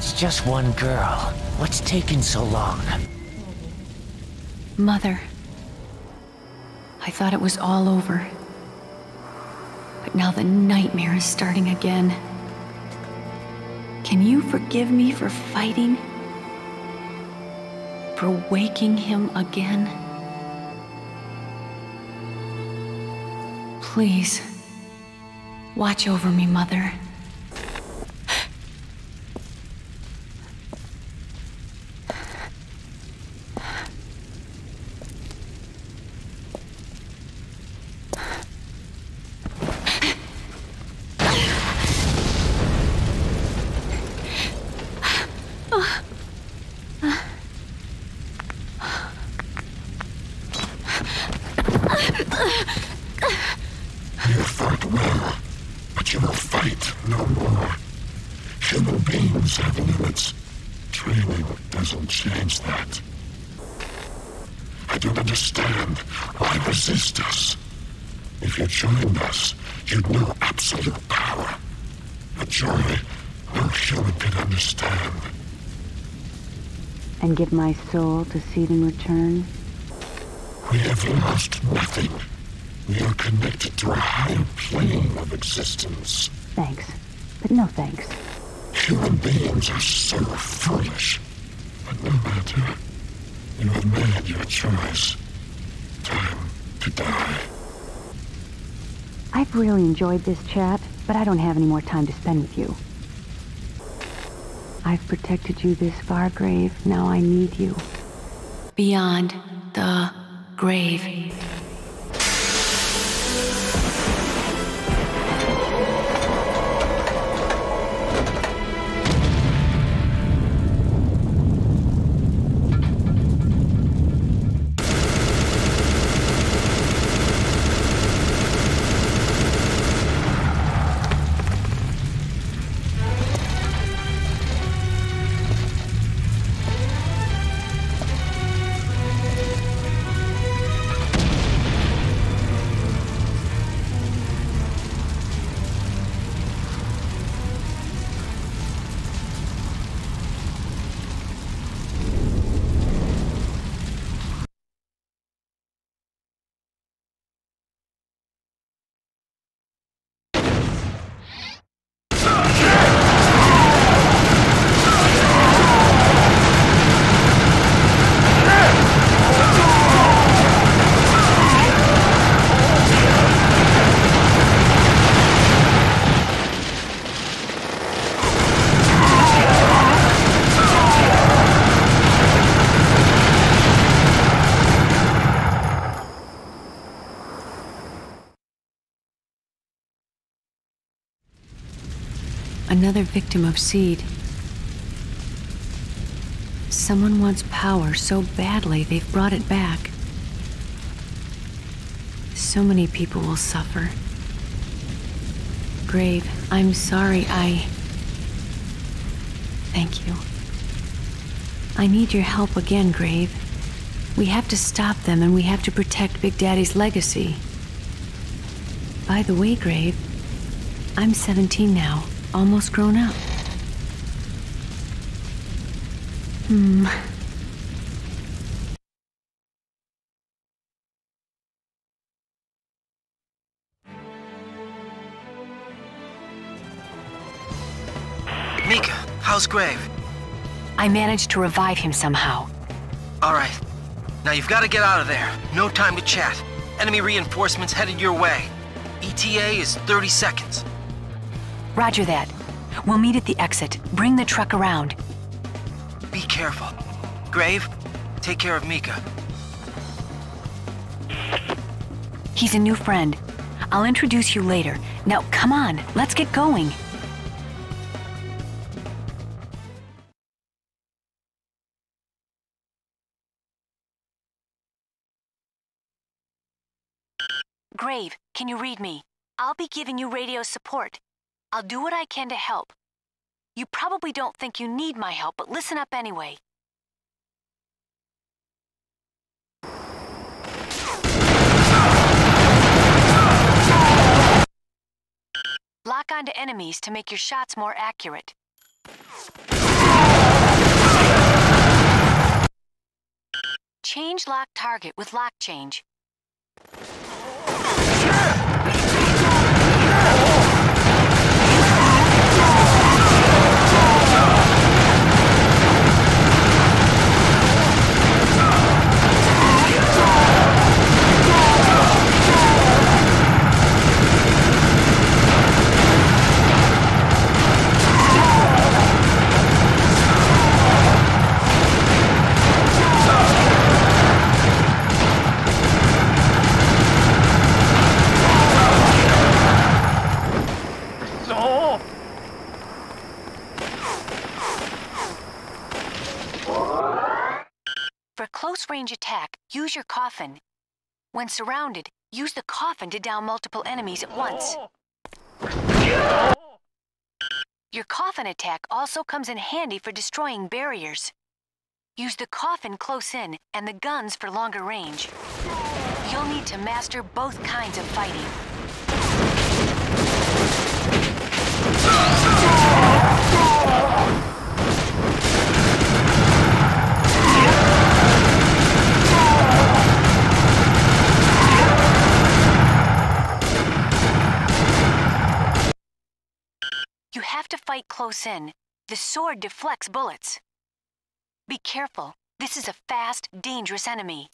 It's just one girl. What's taking so long? Mother. I thought it was all over. But now the nightmare is starting again. Can you forgive me for fighting? For waking him again? Please, watch over me, Mother. And give my soul to seed in return? We have lost nothing. We are connected to a higher plane of existence. Thanks. But no thanks. Human beings are so foolish. But no matter. You have made your choice. Time to die. I've really enjoyed this chat, but I don't have any more time to spend with you. I've protected you this far, Grave. Now I need you. Beyond the grave. Another victim of Seed. Someone wants power so badly they've brought it back. So many people will suffer. Grave, I'm sorry I... Thank you. I need your help again, Grave. We have to stop them and we have to protect Big Daddy's legacy. By the way, Grave, I'm 17 now, almost grown up. Hmm. Mika, how's Grave? I managed to revive him somehow. All right. Now you've got to get out of there. No time to chat. Enemy reinforcements headed your way. ETA is 30 seconds. Roger that. We'll meet at the exit. Bring the truck around. Be careful. Grave, take care of Mika. He's a new friend. I'll introduce you later. Now, come on, let's get going. Grave, can you read me? I'll be giving you radio support. I'll do what I can to help. You probably don't think you need my help, but listen up anyway. Lock onto enemies to make your shots more accurate. Change lock target with lock change. Coffin. When surrounded, use the coffin to down multiple enemies at once. Your coffin attack also comes in handy for destroying barriers. Use the coffin close in and the guns for longer range. You'll need to master both kinds of fighting. Close in. The sword deflects bullets. Be careful. This is a fast, dangerous enemy.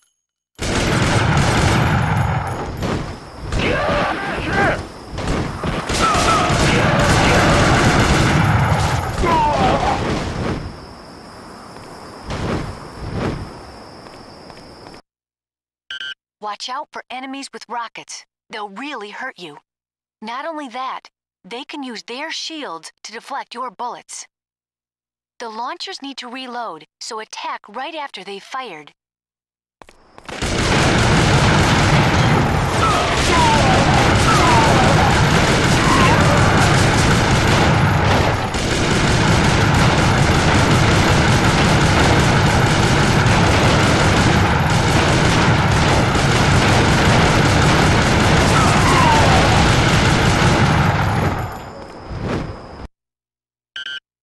Watch out for enemies with rockets. They'll really hurt you. Not only that, they can use their shields to deflect your bullets. The launchers need to reload, so attack right after they've fired.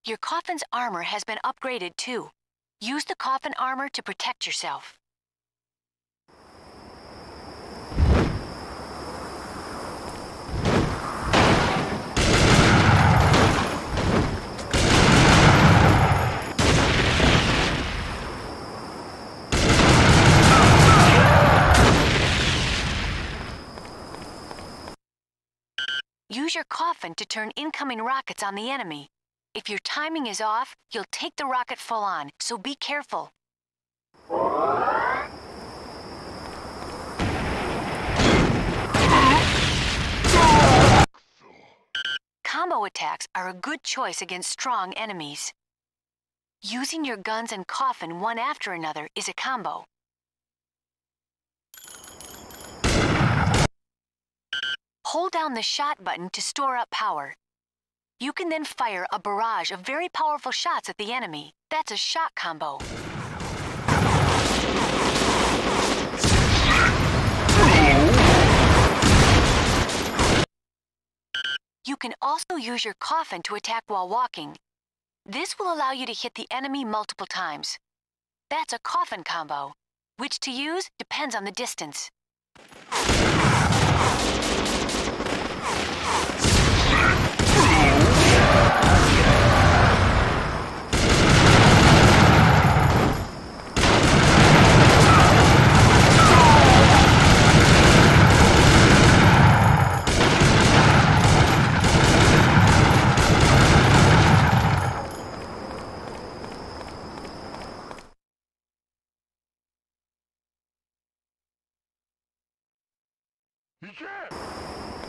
Your coffin's armor has been upgraded too. Use the coffin armor to protect yourself. Use your coffin to turn incoming rockets on the enemy. If your timing is off, you'll take the rocket full on, so be careful. Combo attacks are a good choice against strong enemies. Using your guns and coffin one after another is a combo. Hold down the shot button to store up power. You can then fire a barrage of very powerful shots at the enemy. That's a shot combo. You can also use your coffin to attack while walking. This will allow you to hit the enemy multiple times. That's a coffin combo. Which to use depends on the distance. You can't!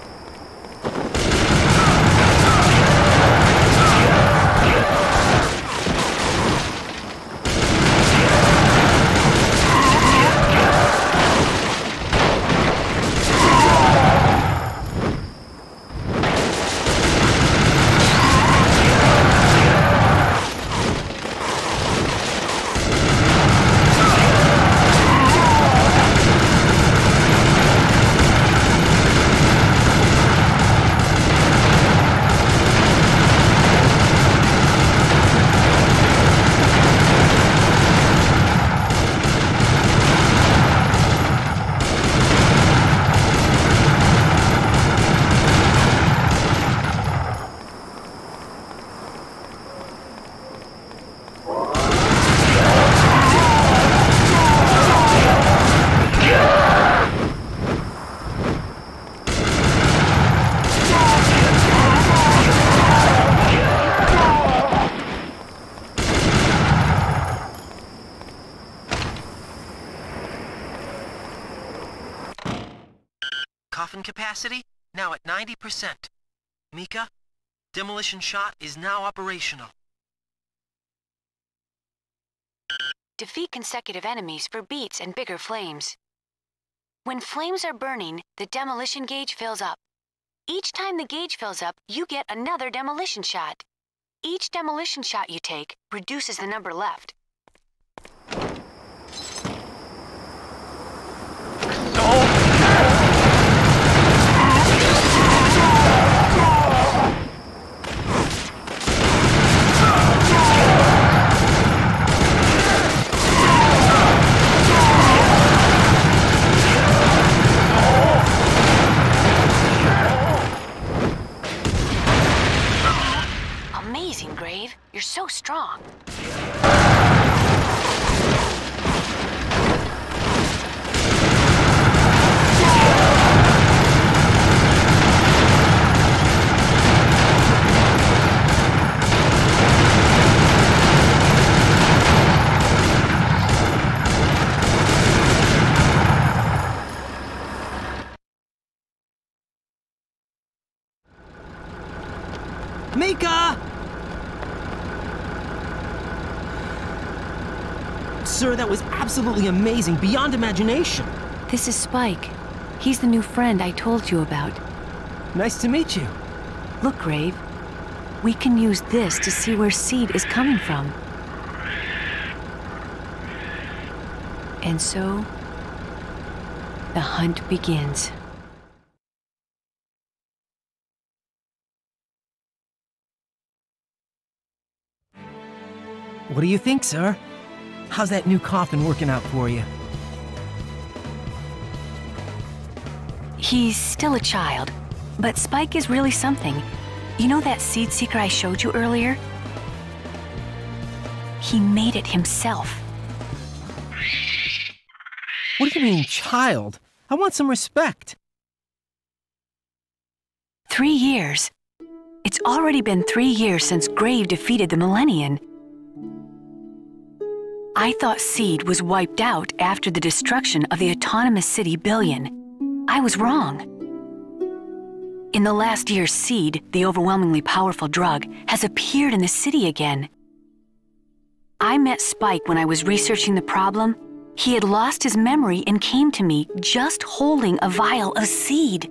90%. Mika, demolition shot is now operational. Defeat consecutive enemies for beats and bigger flames. When flames are burning, the demolition gauge fills up. Each time the gauge fills up, you get another demolition shot. Each demolition shot you take reduces the number left. You're so strong. Sir, that was absolutely amazing, beyond imagination. This is Spike. He's the new friend I told you about. Nice to meet you. Look, Grave. We can use this to see where Seed is coming from. And so, the hunt begins. What do you think, sir? How's that new coffin working out for you? He's still a child, but Spike is really something. You know that seed seeker I showed you earlier? He made it himself. What do you mean, child? I want some respect. Three years. It's already been three years since Grave defeated the Millennium. I thought Seed was wiped out after the destruction of the autonomous city Billion. I was wrong. In the last year, Seed, the overwhelmingly powerful drug, has appeared in the city again. I met Spike when I was researching the problem. He had lost his memory and came to me just holding a vial of Seed.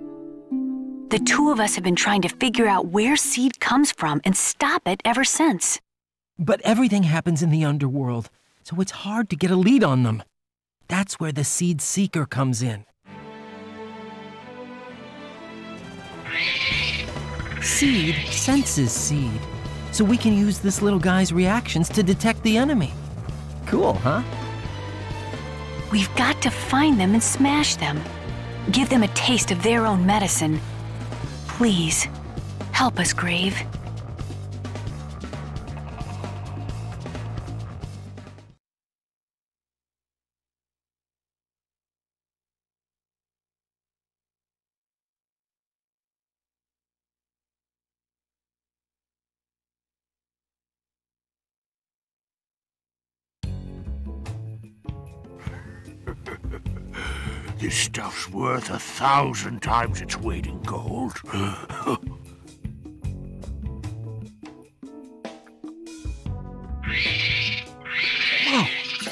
The two of us have been trying to figure out where Seed comes from and stop it ever since. But everything happens in the underworld, so it's hard to get a lead on them. That's where the Seed Seeker comes in. Seed senses Seed, so we can use this little guy's reactions to detect the enemy. Cool, huh? We've got to find them and smash them. Give them a taste of their own medicine. Please, help us, Grave. This stuff's worth a thousand times its weight in gold.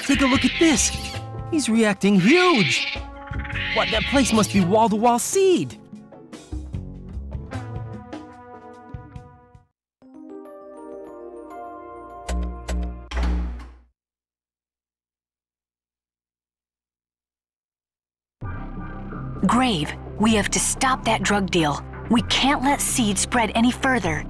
Take a look at this. He's reacting huge. What, that place must be wall to wall seed. Grave, we have to stop that drug deal. We can't let Seed spread any further.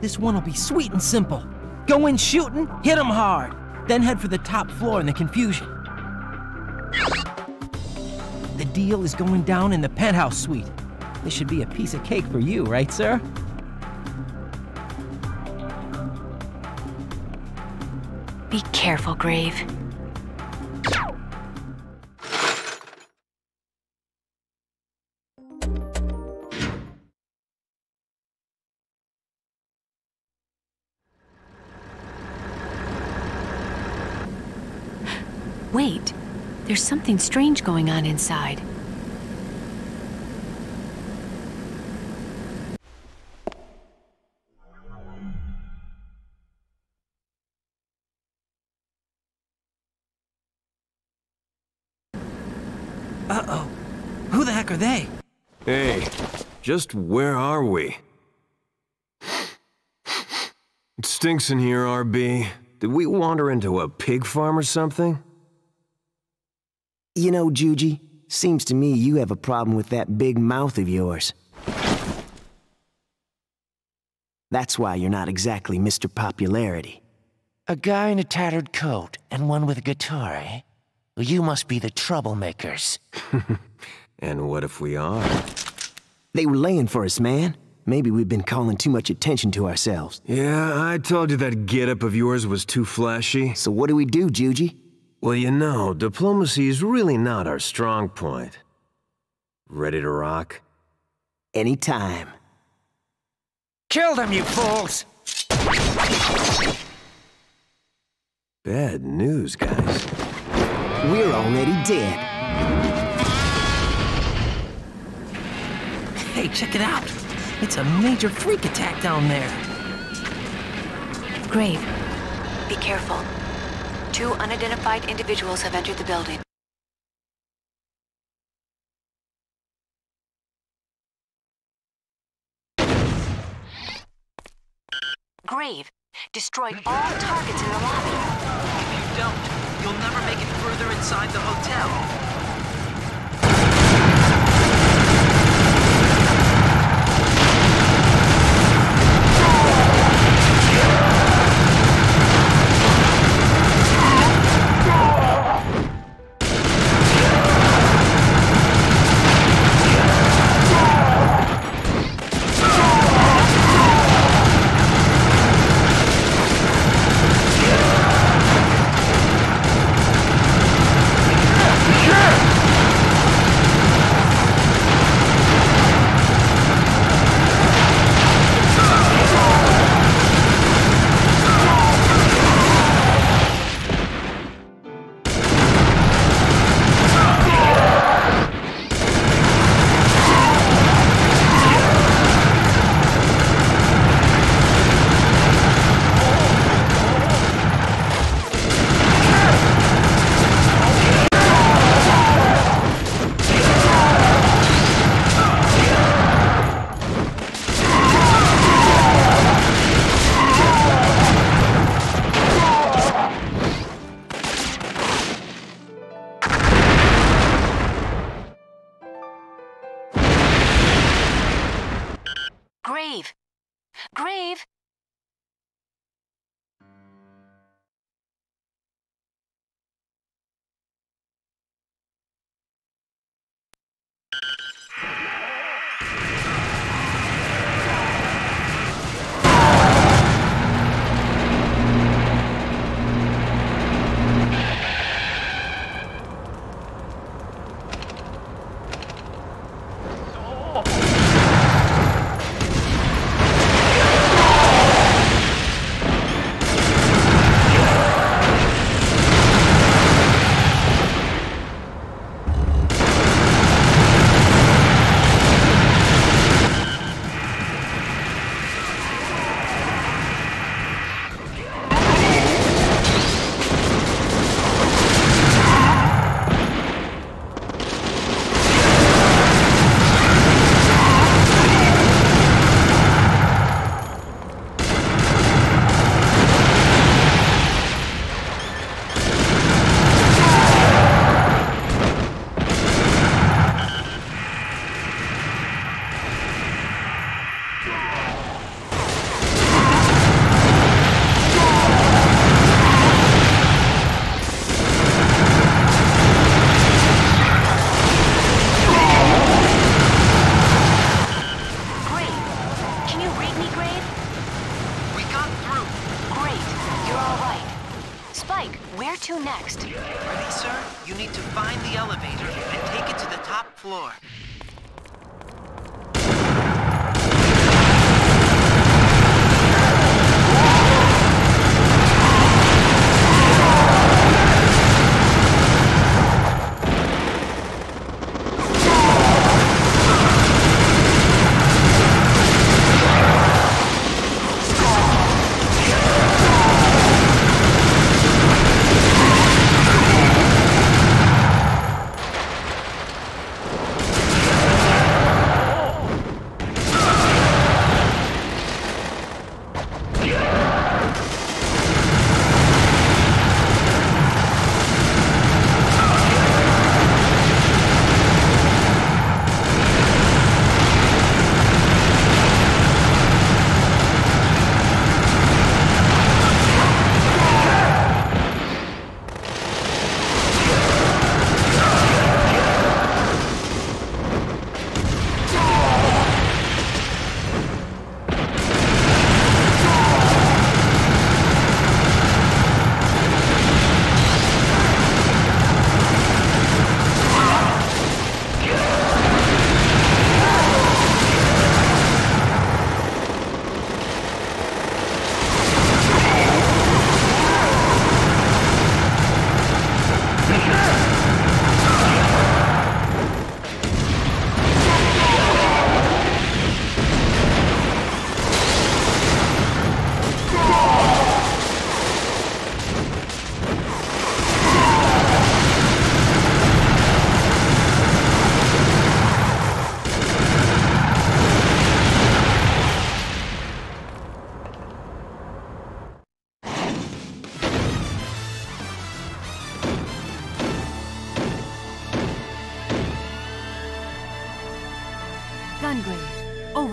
This one will be sweet and simple. Go in shooting, hit 'em hard, then head for the top floor in the confusion. The deal is going down in the penthouse suite. This should be a piece of cake for you, right, sir? Be careful, Grave. There's something strange going on inside. Uh-oh. Who the heck are they? Hey, just where are we? It stinks in here, RB. Did we wander into a pig farm or something? You know, Juji, seems to me you have a problem with that big mouth of yours. That's why you're not exactly Mr. Popularity. A guy in a tattered coat and one with a guitar, eh? Well, you must be the troublemakers. And what if we are? They were laying for us, man. Maybe we've been calling too much attention to ourselves. Yeah, I told you that getup of yours was too flashy. So what do we do, Juji? Well, you know, diplomacy is really not our strong point. Ready to rock? Anytime. Kill them, you fools! Bad news, guys. We're already dead. Hey, check it out. It's a major freak attack down there. Grave, be careful. Two unidentified individuals have entered the building. Grave, destroy all targets in the lobby. If you don't, you'll never make it further inside the hotel.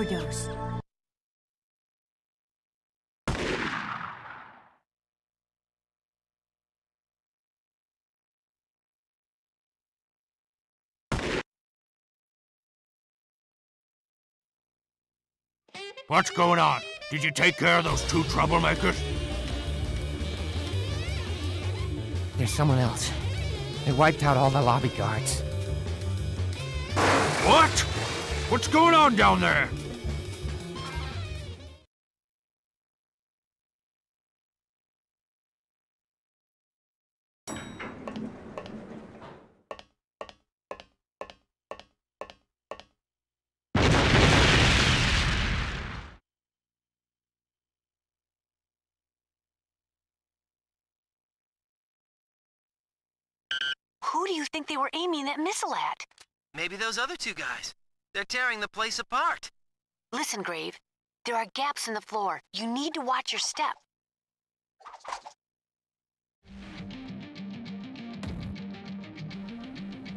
Overdose. What's going on? Did you take care of those two troublemakers? There's someone else. They wiped out all the lobby guards. What? What's going on down there? Who do you think they were aiming that missile at? Maybe those other two guys. They're tearing the place apart. Listen, Grave. There are gaps in the floor. You need to watch your step.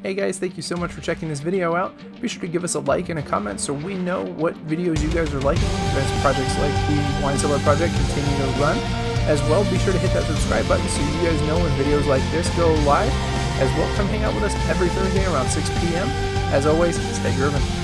Hey guys, thank you so much for checking this video out. Be sure to give us a like and a comment so we know what videos you guys are liking as projects like the Wine Cellar Project continue to run. As well, be sure to hit that subscribe button so you guys know when videos like this go live. As well, come hang out with us every Thursday around 6 p.m. As always, stay grooving.